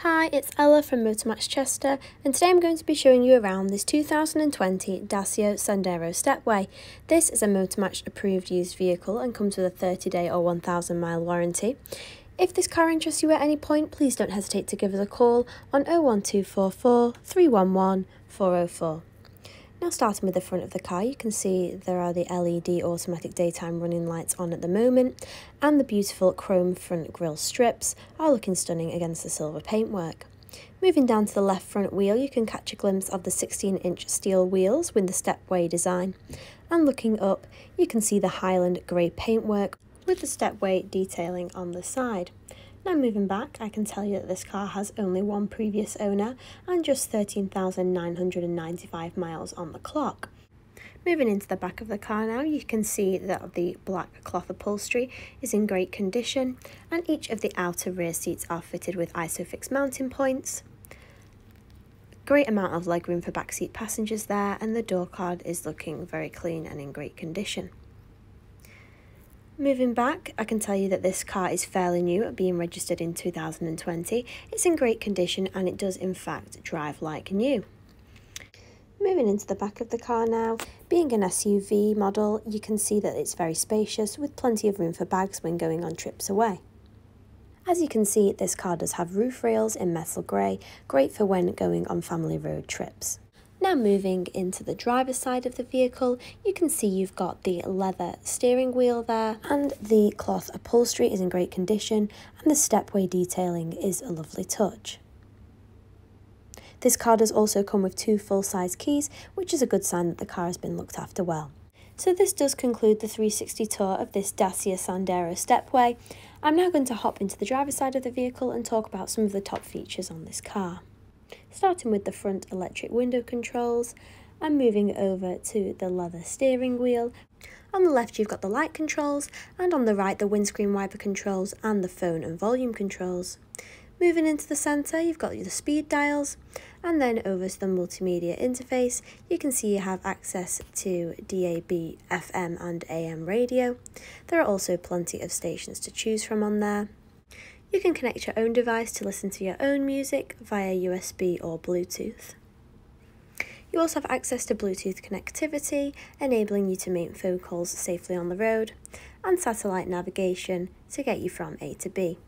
Hi, it's Ella from Motormatch Chester and today I'm going to be showing you around this 2020 Dacia Sandero Stepway. This is a Motormatch approved used vehicle and comes with a 30 day or 1000 mile warranty. If this car interests you at any point, please don't hesitate to give us a call on 01244 311 404. Now starting with the front of the car, you can see there are the LED automatic daytime running lights on at the moment and the beautiful chrome front grille strips are looking stunning against the silver paintwork. Moving down to the left front wheel, you can catch a glimpse of the 16-inch steel wheels with the stepway design. And looking up, you can see the Highland grey paintwork with the stepway detailing on the side. Now moving back, I can tell you that this car has only one previous owner and just 13,995 miles on the clock. Moving into the back of the car now, you can see that the black cloth upholstery is in great condition and each of the outer rear seats are fitted with ISOFIX mounting points. Great amount of legroom for backseat passengers there and the door card is looking very clean and in great condition. Moving back, I can tell you that this car is fairly new, being registered in 2020. It's in great condition and it does in fact drive like new. Moving into the back of the car now, being an SUV model, you can see that it's very spacious with plenty of room for bags when going on trips away. As you can see, this car does have roof rails in metal grey, great for when going on family road trips. Now moving into the driver's side of the vehicle, you can see you've got the leather steering wheel there and the cloth upholstery is in great condition and the stepway detailing is a lovely touch. This car does also come with two full-size keys, which is a good sign that the car has been looked after well. So this does conclude the 360 tour of this Dacia Sandero Stepway. I'm now going to hop into the driver's side of the vehicle and talk about some of the top features on this car starting with the front electric window controls and moving over to the leather steering wheel. On the left you've got the light controls and on the right the windscreen wiper controls and the phone and volume controls. Moving into the centre you've got the speed dials and then over to the multimedia interface you can see you have access to DAB, FM and AM radio. There are also plenty of stations to choose from on there. You can connect your own device to listen to your own music via USB or Bluetooth. You also have access to Bluetooth connectivity, enabling you to make phone calls safely on the road, and satellite navigation to get you from A to B.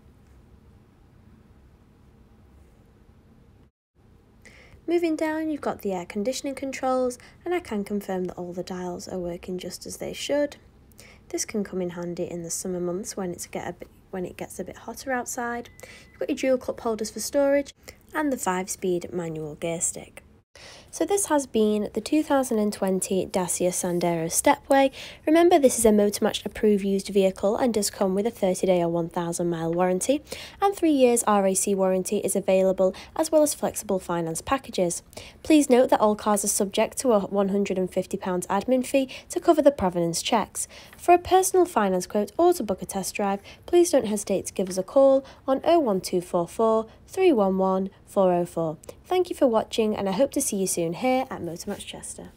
Moving down, you've got the air conditioning controls, and I can confirm that all the dials are working just as they should. This can come in handy in the summer months when it's get a bit when it gets a bit hotter outside. You've got your dual cup holders for storage and the 5-speed manual gear stick. So this has been the 2020 Dacia Sandero Stepway. Remember this is a Motormatch approved used vehicle and does come with a 30 day or 1000 mile warranty and 3 years RAC warranty is available as well as flexible finance packages. Please note that all cars are subject to a £150 admin fee to cover the provenance checks. For a personal finance quote or to book a test drive, please don't hesitate to give us a call on 01244 311 404. Thank you for watching and I hope to see you soon here at Motormatch Chester.